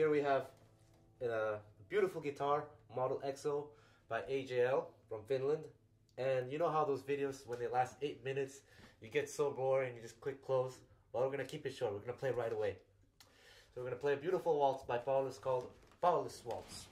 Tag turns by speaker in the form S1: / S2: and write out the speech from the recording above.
S1: Here we have uh, a beautiful guitar, Model XO by AJL from Finland. And you know how those videos, when they last 8 minutes, you get so bored and you just click close. Well, we're going to keep it short. We're going to play right away. So we're going to play a beautiful waltz by Paulus called Paulus Waltz.